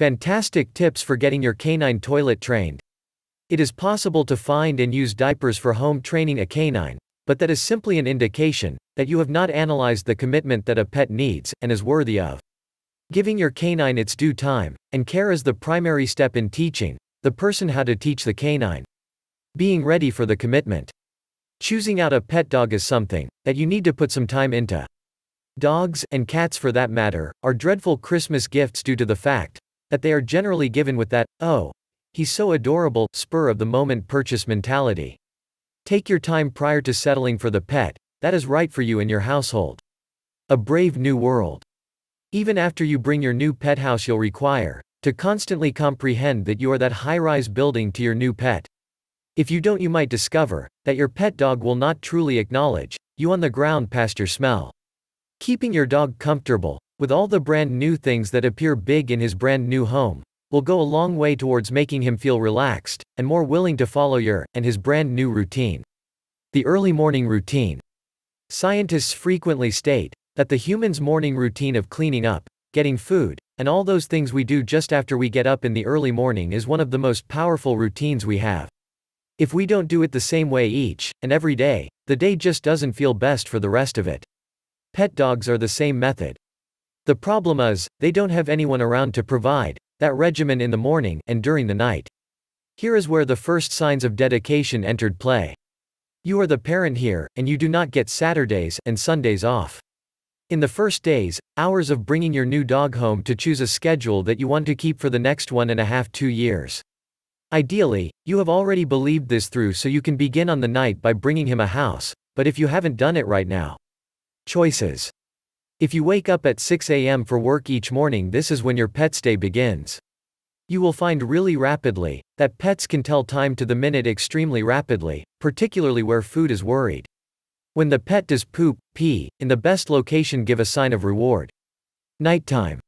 Fantastic tips for getting your canine toilet trained. It is possible to find and use diapers for home training a canine, but that is simply an indication that you have not analyzed the commitment that a pet needs and is worthy of. Giving your canine its due time and care is the primary step in teaching the person how to teach the canine. Being ready for the commitment. Choosing out a pet dog is something that you need to put some time into. Dogs, and cats for that matter, are dreadful Christmas gifts due to the fact that they are generally given with that, oh, he's so adorable, spur of the moment purchase mentality. Take your time prior to settling for the pet that is right for you and your household. A brave new world. Even after you bring your new pet house, you'll require to constantly comprehend that you are that high rise building to your new pet. If you don't, you might discover that your pet dog will not truly acknowledge you on the ground past your smell. Keeping your dog comfortable, with all the brand new things that appear big in his brand new home, will go a long way towards making him feel relaxed, and more willing to follow your, and his brand new routine. The early morning routine. Scientists frequently state that the human's morning routine of cleaning up, getting food, and all those things we do just after we get up in the early morning is one of the most powerful routines we have. If we don't do it the same way each and every day, the day just doesn't feel best for the rest of it. Pet dogs are the same method. The problem is, they don't have anyone around to provide that regimen in the morning and during the night. Here is where the first signs of dedication entered play. You are the parent here, and you do not get Saturdays and Sundays off. In the first days, hours of bringing your new dog home to choose a schedule that you want to keep for the next one and a half two years. Ideally, you have already believed this through so you can begin on the night by bringing him a house, but if you haven't done it right now. Choices. If you wake up at 6 a.m. for work each morning, this is when your pet's day begins. You will find really rapidly that pets can tell time to the minute extremely rapidly, particularly where food is worried. When the pet does poop, pee, in the best location, give a sign of reward. Nighttime.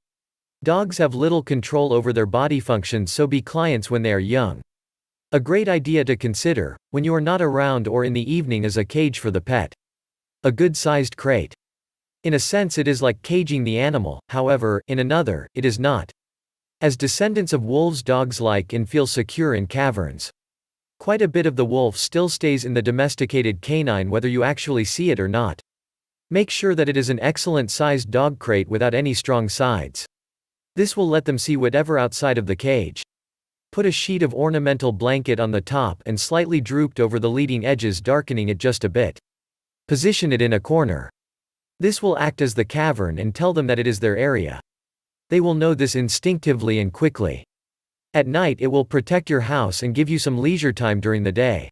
Dogs have little control over their body functions, so be clients when they are young. A great idea to consider, when you are not around or in the evening, is a cage for the pet. A good sized crate. In a sense it is like caging the animal, however, in another, it is not. As descendants of wolves dogs like and feel secure in caverns. Quite a bit of the wolf still stays in the domesticated canine whether you actually see it or not. Make sure that it is an excellent sized dog crate without any strong sides. This will let them see whatever outside of the cage. Put a sheet of ornamental blanket on the top and slightly drooped over the leading edges darkening it just a bit. Position it in a corner. This will act as the cavern and tell them that it is their area. They will know this instinctively and quickly. At night it will protect your house and give you some leisure time during the day.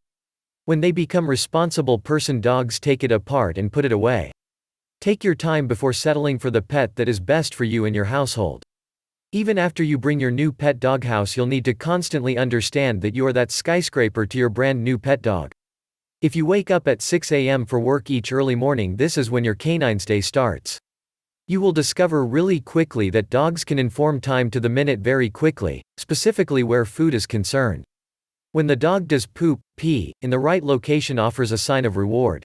When they become responsible person dogs take it apart and put it away. Take your time before settling for the pet that is best for you and your household. Even after you bring your new pet dog house you'll need to constantly understand that you are that skyscraper to your brand new pet dog. If you wake up at 6 a.m. for work each early morning, this is when your canine's day starts. You will discover really quickly that dogs can inform time to the minute very quickly, specifically where food is concerned. When the dog does poop, pee, in the right location offers a sign of reward.